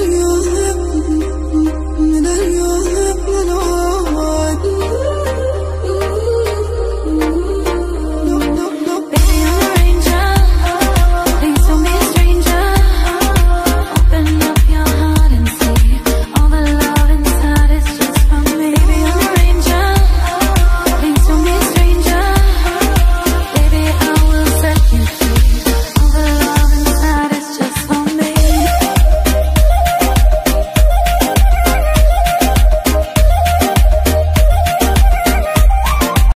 you.